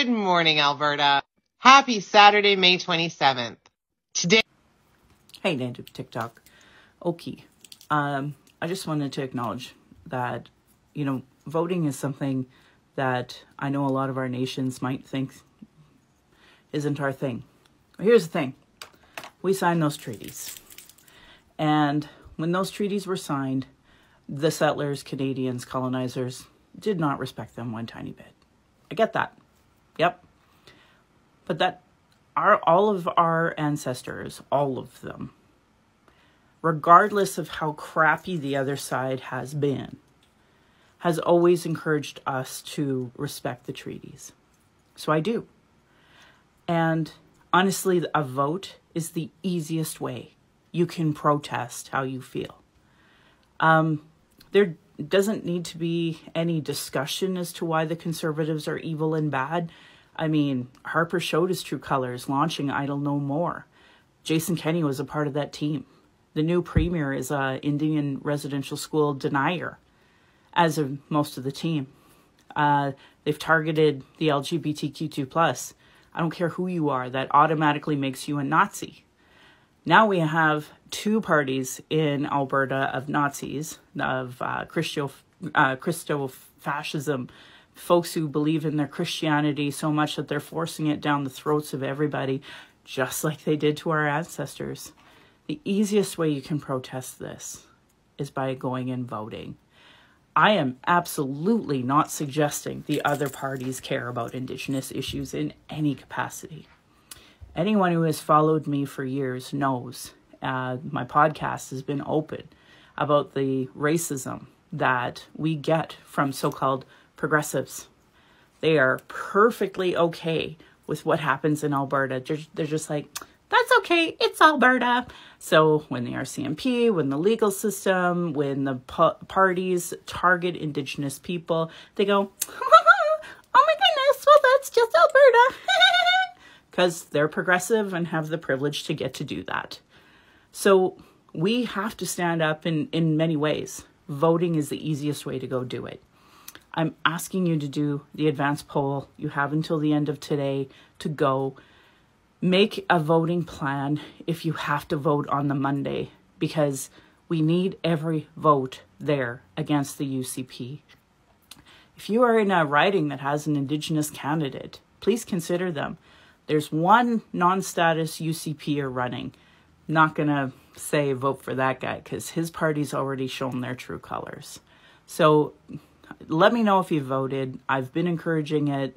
Good morning, Alberta. Happy Saturday, May 27th. Today. Hey, native TikTok. Okay. Um, I just wanted to acknowledge that, you know, voting is something that I know a lot of our nations might think isn't our thing. Here's the thing we signed those treaties. And when those treaties were signed, the settlers, Canadians, colonizers did not respect them one tiny bit. I get that. Yep. But that our all of our ancestors, all of them, regardless of how crappy the other side has been, has always encouraged us to respect the treaties. So I do. And honestly, a vote is the easiest way you can protest how you feel. Um, there doesn't need to be any discussion as to why the conservatives are evil and bad. I mean, Harper showed his true colors, launching Idle No More. Jason Kenney was a part of that team. The new premier is a Indian residential school denier, as of most of the team. Uh, they've targeted the LGBTQ2 plus. I don't care who you are, that automatically makes you a Nazi. Now we have two parties in Alberta of Nazis, of uh, Christo, uh, Christo fascism, folks who believe in their Christianity so much that they're forcing it down the throats of everybody, just like they did to our ancestors. The easiest way you can protest this is by going and voting. I am absolutely not suggesting the other parties care about Indigenous issues in any capacity. Anyone who has followed me for years knows uh, my podcast has been open about the racism that we get from so called progressives. They are perfectly okay with what happens in Alberta. They're, they're just like, that's okay, it's Alberta. So when the RCMP, when the legal system, when the parties target Indigenous people, they go, oh my goodness, well, that's just Alberta. Because they're progressive and have the privilege to get to do that. So we have to stand up in, in many ways. Voting is the easiest way to go do it. I'm asking you to do the advance poll. You have until the end of today to go. Make a voting plan if you have to vote on the Monday because we need every vote there against the UCP. If you are in a riding that has an Indigenous candidate, please consider them. There's one non status UCPer running. Not going to say vote for that guy because his party's already shown their true colors. So let me know if you voted. I've been encouraging it